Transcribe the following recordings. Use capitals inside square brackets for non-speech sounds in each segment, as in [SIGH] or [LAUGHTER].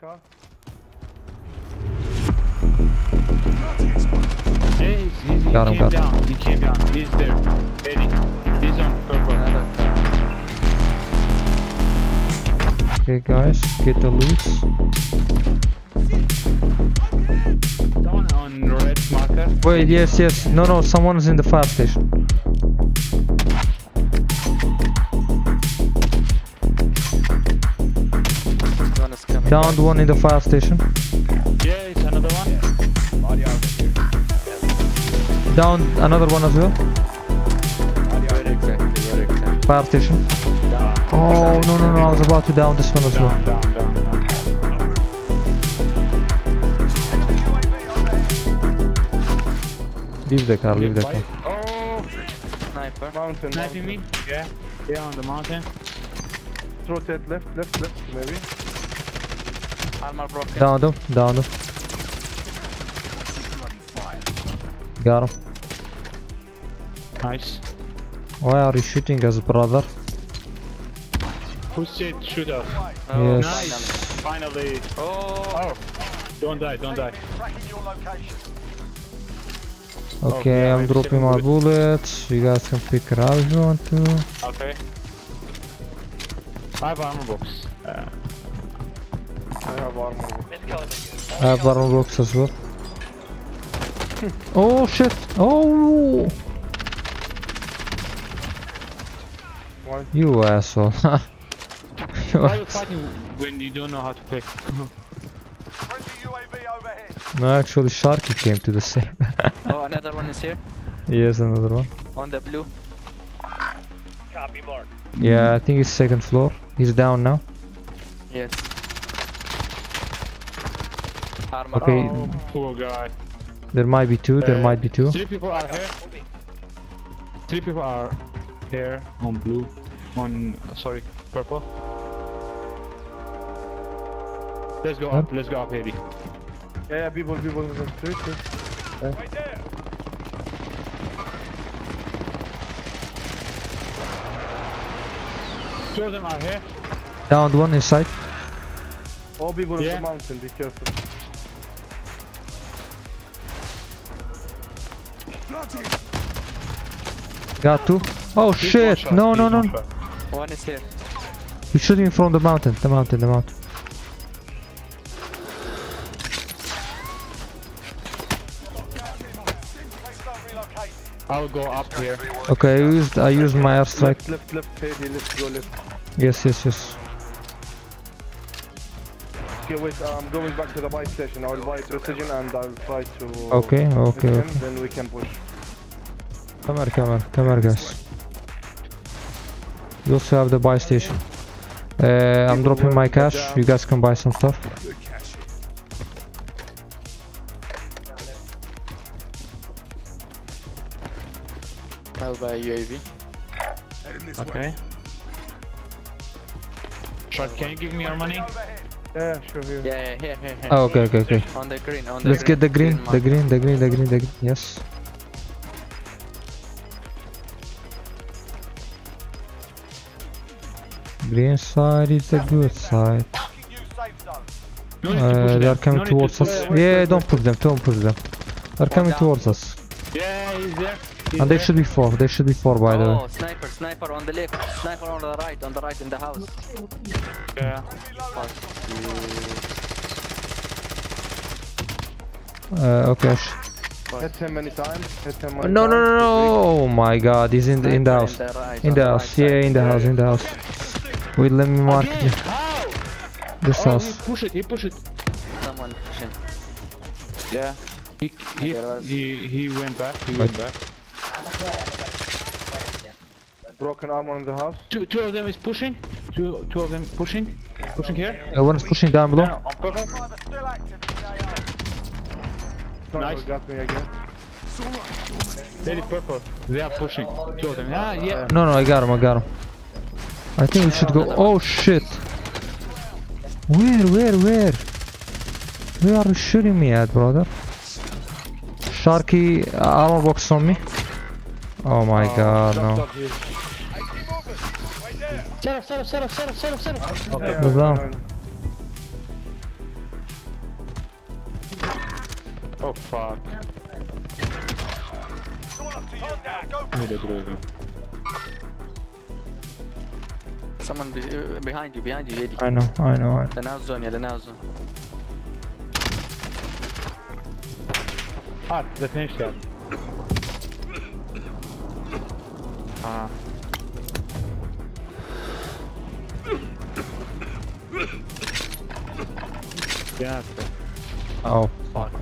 car. Hey, he's, he's, he Got him, came got him. He came down. He's there. Eddie. He's on purple. Okay, guys, get the loot. Someone on red marker. Wait, yes, yes. No, no, someone is in the fire station. Downed one in the fire station. Yeah, it's another one. Yeah. Body armor here. Yeah. Down another one as well. Body Where armor. exactly? Where exactly? Fire station. Down. Oh, no, no, no. I was about to down this one as down, well. Down, down, down, down. Leave the car, leave the car. Oh, Sniper. Mountain. sniping me. Yeah. Yeah, on the mountain. Rotate left, left, left, maybe. Armor broken. Downed him, downed him. Got him. Nice. Why are you shooting us, brother? Who said shoot us? Oh, Yes. Nice. Finally. Oh, Oh. Don't die, don't die. Okay, yeah, I'm dropping my bullets. bullets. You guys can pick it up if you want to. Okay. I have armor box. Uh, I have armor. I have barrel box as [LAUGHS] well. oh shit! Oh! [LAUGHS] Why? You asshole. You why are you fighting when you don't know how to pick? no, actually, Sharky came to the same. [LAUGHS] oh, another one is here. yes, another one. On the blue. Copy mark. Yeah, I think it's second floor. He's down now. Yes. Armor. Okay. Oh, poor guy. There might be two. There Uh, might be two. Three people are here. Three people are here on blue. On sorry, purple. Let's go up. Let's go up, Eddie. Yeah, yeah, people, people in the street. yeah. Two of them are here. Down one inside. All people in Yeah. the mountain, be careful. Got two. Oh He's shit! shot, No, he's no, no. one shot. One is here. He's shooting from the mountain. The mountain. The mountain. I'll go up here. Okay, I used I used my airstrike. Left, left, left, Heidi, let's go left. Yes, yes, yes. Okay, wait, uh, I'm going back to the buy station. I'll buy precision and I'll try to... Okay, okay, him, okay. Then we can push. Come here, come here, come here, guys. You also have the buy station. Uh, I'm dropping my cash. You guys can buy some stuff. I'll buy UAV. Okay. Shark, can you give me your money? Yeah, sure, here. Yeah, yeah, here, here, here. Oh, okay, okay, okay. On the green, on the Let's green. get the green, the green, the green, the green, the green. Yes. Green side is the good side. No need to push Uh, they are coming No need to towards us. Yeah, don't push them, don't push them. They're coming towards us. Yeah, he's there. He's And they there. should be four. They should be four, by the way. Oh, sniper, sniper on the left, sniper on the right, on the right in the house. Yeah. Fuck you. Uh, okay. Hit him many times. Hit him No, many no, no, times. no! Oh my God! He's in the in the house. In the, right, In on the house. side. Yeah, in the house. In the house. Wait, let me mark Again? How? this Oh, he house. push it. He push it. Someone pushing. Yeah. He he he, he went back. He went back. Broken armor in the house. Two two of them is pushing. Two two of them pushing. Pushing here. Uh, one is pushing down below. Yeah, on purple. Sniper Nice. got me again. Very purple. They are pushing. Two of them. Ah, yeah. No, no, I got him. I got him. I think we should go. Oh shit! Where, where, where? Where are you shooting me at, brother? Sharky uh, armor box on me. Oh my god, no. drop here. Set up, set up, set up, set up, set up, set up. Yeah, Go down. fine. Oh fuck. Öyle duruyorum. Someone be uh, behind you, behind you, Eddie. I know I know I know. The now zone, yeah, the now zone. Ah, the finish geldi. Uh. Yeah. Oh, fuck.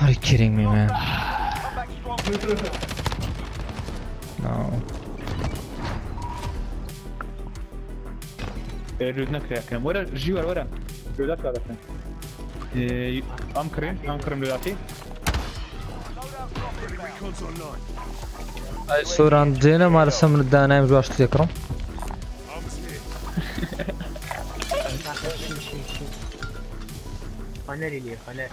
Are you kidding me, man? No. Рюдна крякне. Мора, жива, мора. Рюда I'm крем, am крем рюдати. Recon's online. الصورة عندنا ما رسم من الدانايم واش خانه لیلی خانه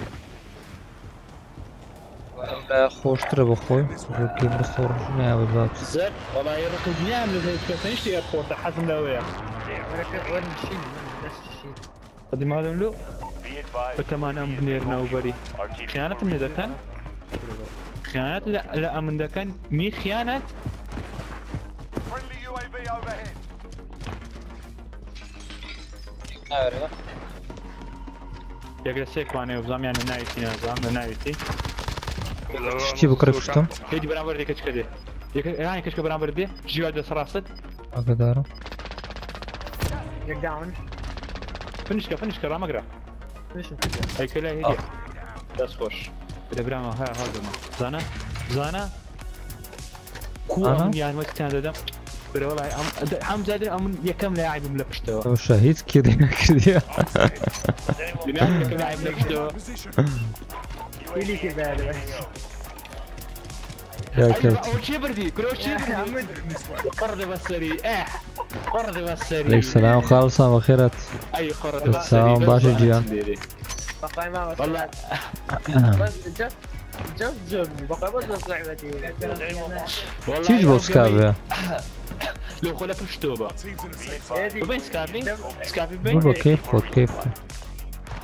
لا خوشتر بخوي كيف بصور شنو بالضبط زين والله يركض نعم فينش ايربورت حزم لويا وين نشيل بس نشيل قد ما هذا له فكمان ام بنير نوبري خيانة من ذا كان خيانة لا لا من ذا كان مي خيانة. يقدر سيك واني وزام يعني نايتي نظام نايتي. شتي بكرة شفتم هيدي برامبر دي. كشكدي يعني كشك برامبر دي جيوا ده سراست. أقدر جيك داون فنشكا فنشكا راه مقرا فيش هي كلها هي بس خوش اذا براما ها هذا زانا؟ زانا؟ كو أنا؟ أمن يعني ما كان بلا والله أم حمزة أدري أمن يكم لاعب ملبشته شهيد كذا كذا يكم لاعب ملبشته ليلي كذا هذا يا أيوة كلت أول شيء بردي كل شيء بردي. قرد بسري إيه قرد بسري عليك السلام خالصة بخيرت أي قرد بسري السلام باشا جيان. بقى ما والله. بس جف جف جف بقى [LAUGHS] بس صعبتي والله لو خلك مشتوبة وين سكابي؟ سكابي قول بين؟ كيف؟ خود كيف؟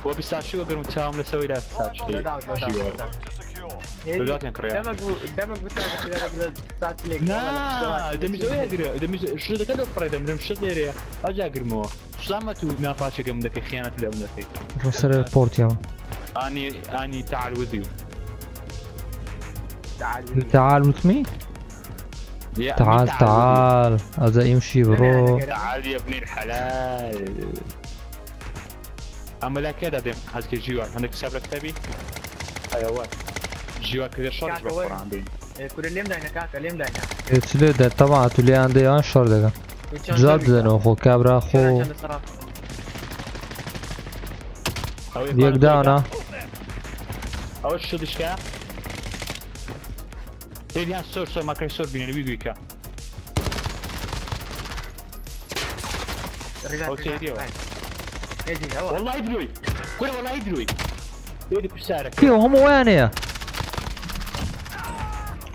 هو بيساعد شو أقدر متشاوم لسوي ساعد شيء دلوقتي دمك دمك بتاعك كذا ساعات ليك. نا دمي زوي ادري دمي شو ذا كله فريد من مش ديري اجا قرمو شو ما تو نافاش قم ذاك خيانه اللي قم ذاك رسل البورت يا اني أني تعال وذ تعال. تعال with me تعال تعال هذا يمشي برو. تعال يا ابن الحلال. أما لا كذا دم هذاك جيوار عندك حساب كتابي؟ أيوه. جيوار كذا شرط كاكا بفر وين؟ عندي كل اللي مدانا كاكا اللي مدانا تلو ده طبعا تولي عندي ان شهر ده جاب زنو خو كابرا خو يك دانا او شو دشكا Elian sor sor ma kai sor bine bi guika. اوكي ديو يجي هوا والله يدري كل والله يدري يدري كل سعرك كيو هم وين يا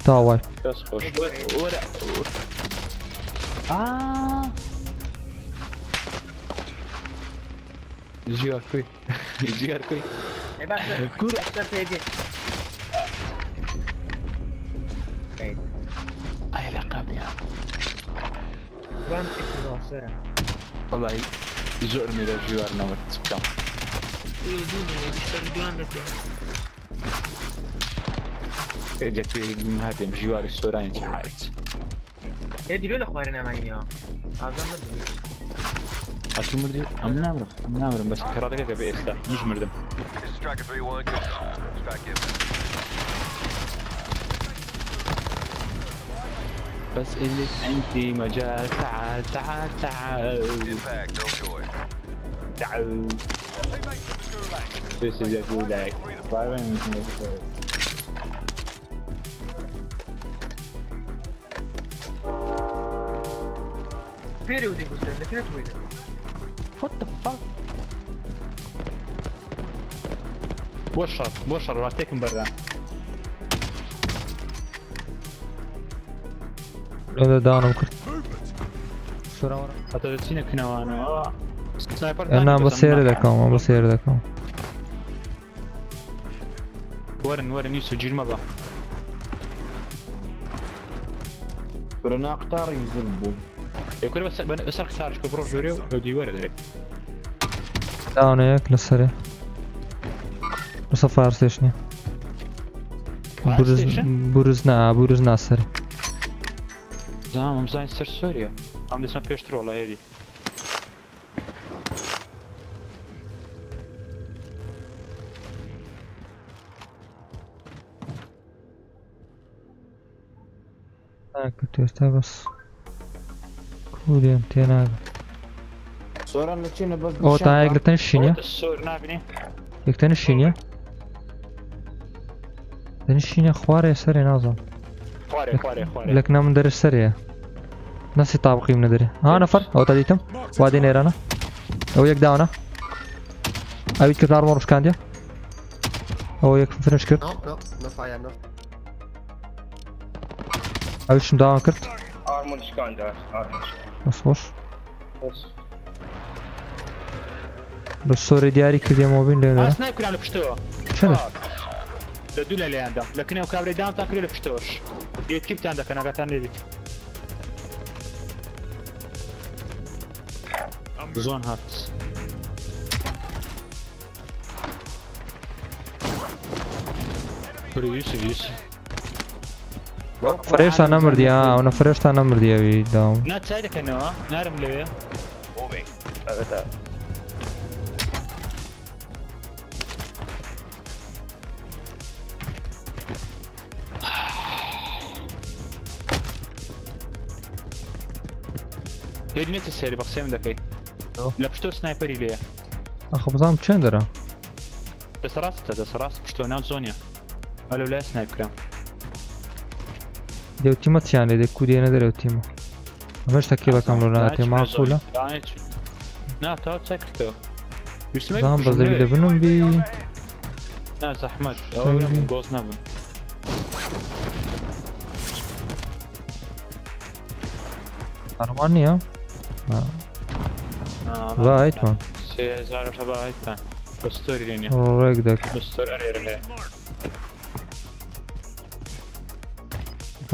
Tá, uai. Ora, Ah! Giga kui. Giga kui. E basta. Cura. Tepede. Ay rakam ya. Ben tekrar olsun. Vallahi zor mu da civarına var. Çıkam. Öldüm ya. Bir tane güvenlik ya. لولا اخبارنا معي هذا ما ادري اصل مدري ام نامر ام نامر بس كرادك بإستا مش مردم This is Striker 3-1, good. Strike inbound. بس اللي عندي مجال تعال تعال تعال. تعال This is a good like فيري ودي بس اللي فيري طويلة What the fuck? بوشر بوشر راح تكن برا هذا دانا بكرت سورة ورا حتى تسينا كنا وأنا سنايبر أنا بصير ما بصير ذاك ورن ورن يوسف جيل مضى برنا قطار ينزل بو يكون بس بس خسارة كبرو جوريو ودي ورد داون هيك للسريع بس فاير ستيشن فاير بروز ستيشن؟ بروزنا بروزنا على السريع زعما مزاين سر سوريا عم نسمع بيشترو والله هذي هاك كنت بس كولي انت هنا صورة نتشينا بس أو تعال قلت الشينيا السور نابني قلت الشينيا الشينيا خواري سري نازل خواري خواري خواري لك نام ندري السريع ناسي طابقي من ندري ها نفر أو تديتم وادي نيرانا أو يك داونا أو يك دار مرش كانديا أو يك فينش كرت. أو يش داون كرت Armor scan där. بس بوش بس سوري دياري كذا موبين اه لين سنايبر على بشتوه شنو لدولا اللي عنده لكن يو كابري داون تاكل اللي بشتوش دي كيف عندك انا قاعد عندي زون هات يوسف يوسف فرێشتا نەمردیا ئەوە فرێشتا نەمردیەوی داوم. ناچای دەکەنەوە؟ نارم لەوێ. هێنێتی سێری بەخسێم دەکەیت؟ لە پشتۆ سنایپەری لێە ئەخ بزانام چندەرە دەسڕاستە دەسڕاست پشتۆ ناو زۆنیە. ئەلو لای سنایپکرام Le ultimo anziane del QDN dell'ultimo. A ver sakin bakalım Loran atayım makula. Ne hata çekti. Zaman bazı bir de bunun bir... Ne zahmet. Oyun bozna bu. Arman ya. Ha. Vay etman. Şey zarfa vay etman. Gösteriyor ya. Oraya gidelim. Gösteriyor ya.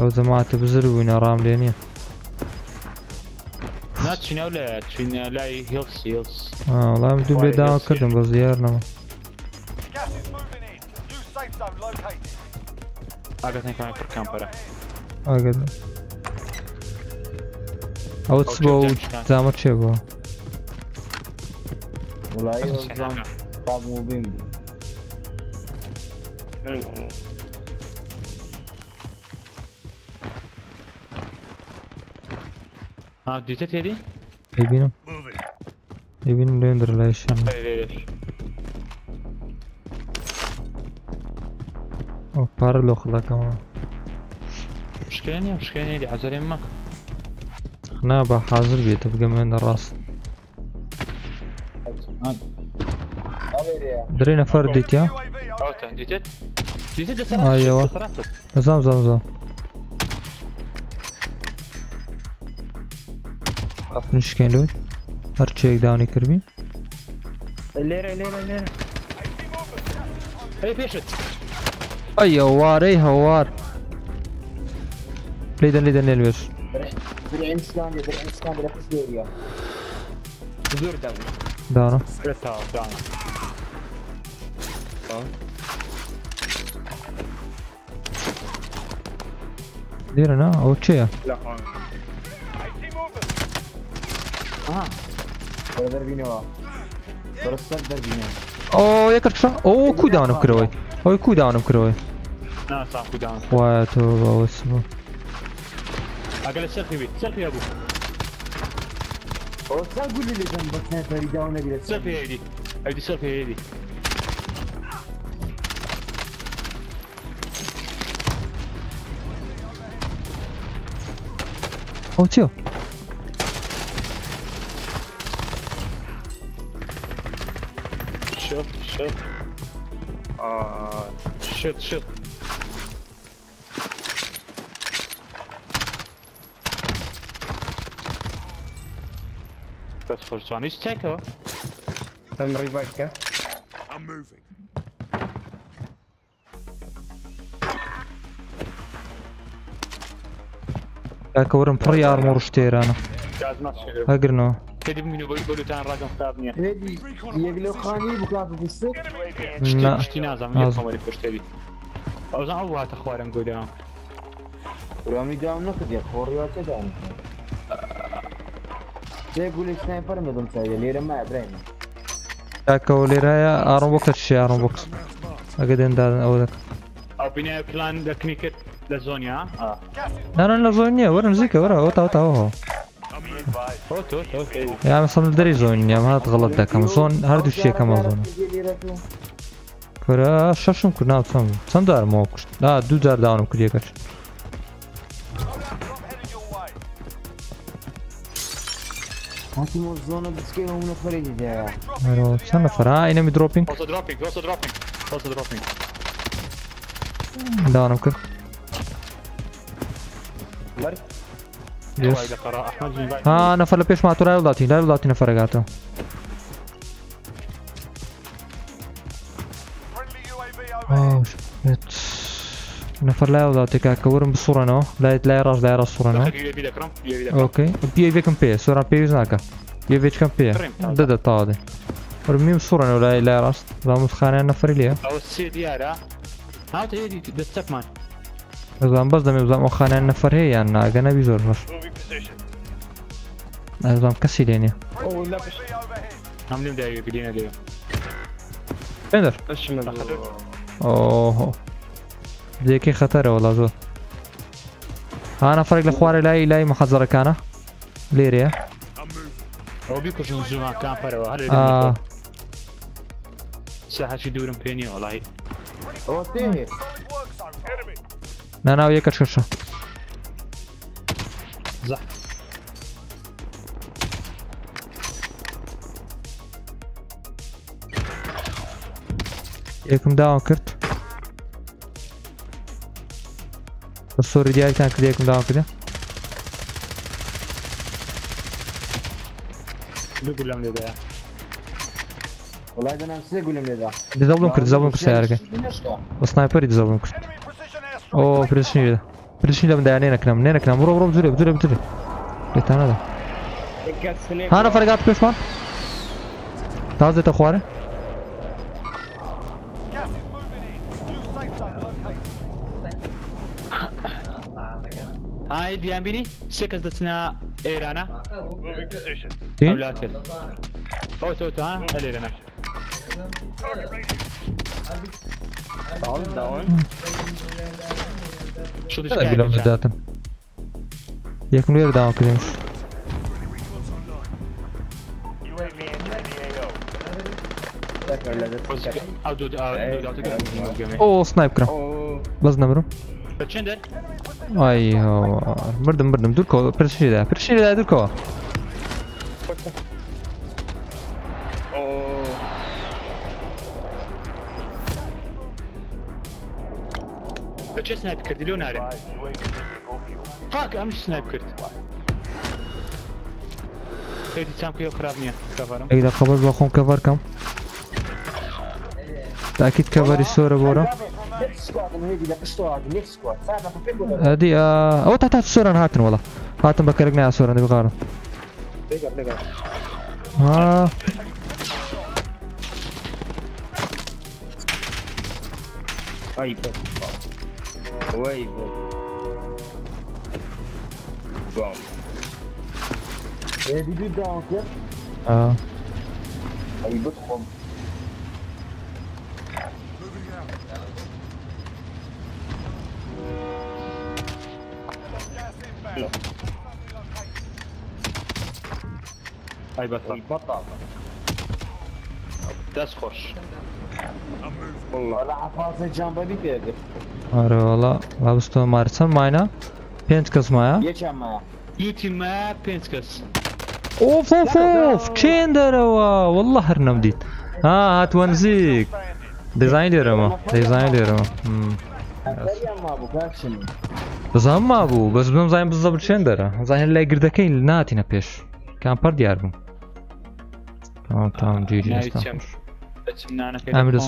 ارير ليه أو جماعة بزرو وين رام لينيا نا تشينا ولا تشينا لا هيلز هيلز آه والله بدو بي داون كردم بس زيارنا Gas is moving in. New safe zone located. ها ديتت هذي؟ يبينم يبينم ليندر لا يشان؟ أو بارلو خلا كمان مشكلة يا مشكلة هذي عزل يمك أنا بحاضر بيت تبقى من الراس درينا يا UAV on اوتا ديتت؟ ديتت أيوة. زام زام زام निश के लो हर check down कर भी ले रहे ले रहे ले रहे patient ay yavar ey havar Leyden leyden elmiyor Biri en silahını biri en silahını biri hızlı ölüyor Hızlı ölüyor Dağına Evet tamam dağına Tamam. Diğeri ne? Okey ya. Silah Ah, Para Darwinova. Para sad Darwinova. O, je krča. O, cooldown ukroj. Ovo je cooldown ukroj. Na, sam cooldown. Ovo je to, ovo smo. A gledaj, selfie bit, selfie abu. O, sad guli leđan bak ne tari down ne gledaj. Selfie hedi. Hedi, selfie hedi. Oh, tio. shit. Uh, shit, shit. That's first one is Checo. Ten revive, yeah? I'm moving. Как говорим, про ярмур штейрана. Агрно. لەو خانی بکات بستێک نا شتی نازانم ناز- یەکەمەری پشتێری ئەوزان ئەو واتە خوارم گۆداوە ڕامی داوام نەکردی خۆڕیواتە داوام سێ گولی سنایپەرم دەدەم چاویە لێرە مایە برایم کاکەەوە لێرایە ئارم بۆکە چی ئارم بۆکس ئەگە دێندادن ئەوە دەکە ئەو بینای پلان دەکنی کرد لە زۆنیا نانە لە زۆن نییە وەرن نزیکە وەرە ئەو تاوتاوەەوە ئەو تۆ تۆ تێری. یا مەسەم لە دەری زۆن نیام هات غڵت دەکەم زۆن هەردوو شتێکەمە زۆن کورە شەشم کرد ناو چەند چەند دارمەوە کوشت لا دوو جار داوانم کردیەکەش headed your way. هاتی مۆ زۆنە بچکەی هەموو نەفەری دیدایە ئەرەوە چەند نەفەر ها ئینەمی درۆپینگ Also dropping, also dropping, also dropping. داوانم کرد وای لە قەرا ئەحمەد جین بای. ها نەفەر لە پێش ماتۆ لای وڵاتی لای وڵاتی نەفەرەگاتەوە Friendly UAV overhead. نەفەر لای وڵاتی کاکە ورم بسوڕەنەوە لایت لای ڕاست لای ڕاست سوڕەنەوە دەخەکی لێبی دەکڕم، لێبی دەکڕم. ئۆکەی پێوێکم پێ سۆران پێویست ناکە پێوێچکەم پێ کڕیم، تازە. دەدە تاڵێ ورمیم سوڕەنەوە لای لای ڕاست باموسخانیان نەفەری لێە ئەوە سێ دیارە. هاوتە هێدی دەستەکمان. دەزان بەس دەمێ بزانام ئەو خانیان نەفەر هەیە یان ناگە نەبی زۆر باش Moving position. ئەزانام کەسی لێ نیە UAV overhead. هەم لێم داوی بلینە لێ. پێدەر ئۆهۆ دێکی خەتەرە وڵا زۆر ها نەفرێک لە خوارە لای لای مەخەزەرەکانە لێرەیە ئەو بیکوژن زوما کامپەرەوە هەر ئا ساحەشی دوورم پێ نییە وڵی. ئەوە تێ Work zone. Enemy. ناناو یەکە Yakımda Ankırt. Sorry diğer tankı da yakımda Ankırt'ı. Bir gülüm dedi ya. Kolay dönem size gülüm dedi. Dizabulum kırdı, dizabulum kırdı yargı. O sniper dizabulum kırdı. Oo, precision yedi. Precision yedi, ne nakınam, ne nakınam. Vura vura, bitiriyor, bitiriyor, bitiriyor. Bir tane de. Hana faragat koşman. Daha zeta kuarı. safe zone located. ئای دیان بینی سێ کەس دەچنە ئێرانە Moving position. چی؟ ئەولات کرد. ئەو تۆ تۆ ها هەلێرەنە. شو دش بیلم دەداتن یەکم لێرە داوام کردێمش کرم بەس نەمرم چندر ئای هەوار مردم مردم سنایپ کردی fuel. فاک ئەمش سنایپ کرد خێتی چام کە خراپ نییە کەفارم ئەیدا خەبەر بە خۆم کەڤەر کەم تاکیت کەڤەری سۆرە بۆرە هێدی لە پشتوادی نێک سکوات ساعت پێ بۆ ئەدی ئەوە تا تا سۆران هاتن وڵە هاتم بە کەرەک نیا سۆران بقارم ها ئای وای هێدی دوو داوام کرد ئا ئەی بخۆم Gas Inbound. ئای بەتڵ بەتاڵ دەست خۆش وەڵا عفاسە جامبەری پێگرت ئارە وڵا وابستۆ مارە چەند ماینە پێنج کەس مایە یەکیان مایە یوتی ما پێنج کەس ئۆف ئۆف ئۆف چێن دەرەوە والله هەر نەمدیت ها هاتووە نزیک دیزاین لێرەمە دیزاین لێرەمە ئەفەریان مابوو کاکشن بزانم ما بوو بەس بم زانین بزە بچێن دەرە زانین لای گردەکەی ناتینە پێش کامپەر دیار بووم تمام تمام جیری ناوی ئێستا چەم؟ خۆش